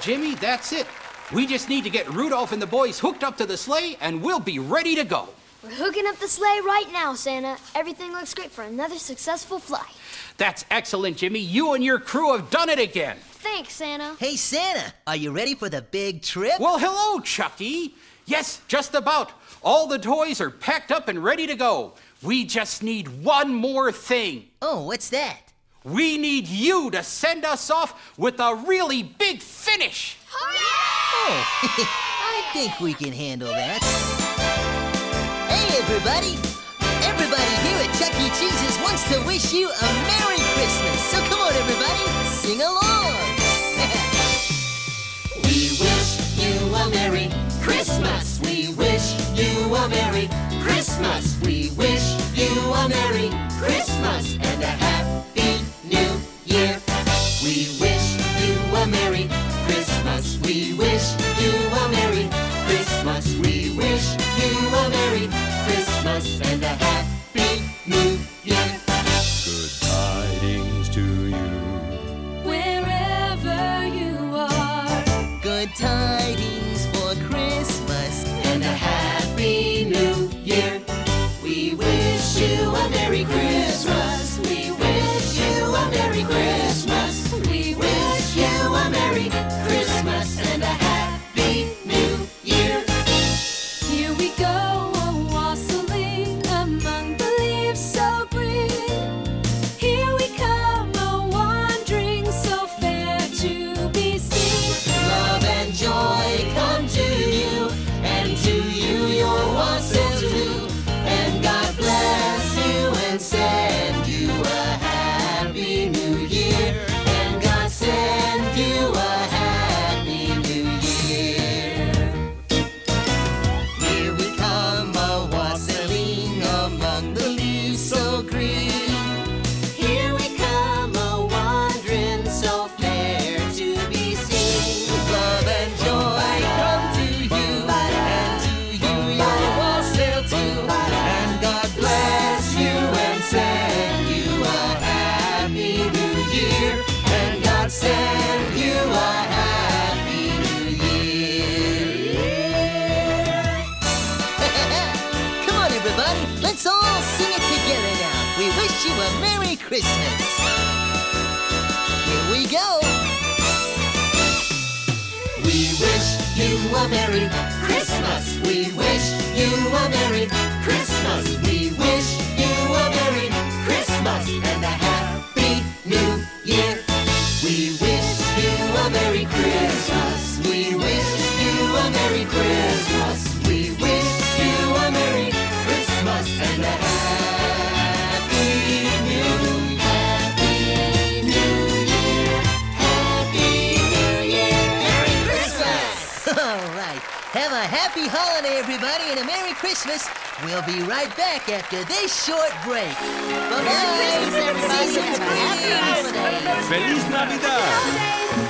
Jimmy, that's it. We just need to get Rudolph and the boys hooked up to the sleigh, and we'll be ready to go. We're hooking up the sleigh right now, Santa. Everything looks great for another successful flight. That's excellent, Jimmy. You and your crew have done it again. Thanks, Santa. Hey, Santa, are you ready for the big trip? Well, hello, Chucky. Yes, just about. All the toys are packed up and ready to go. We just need one more thing. Oh, what's that? We need you to send us off with a really big finish. Hooray! Oh, I think we can handle that. Hey, everybody. Everybody here at Chuck E. Cheese's wants to wish you a Merry Christmas. So come on, everybody. we go. Christmas. Here we go. We wish you a Merry Christmas. We wish you a Merry Christmas. We happy holiday, everybody, and a Merry Christmas. We'll be right back after this short break. Bye-bye. Merry Christmas, everybody. Happy holiday. ¡Feliz Navidad!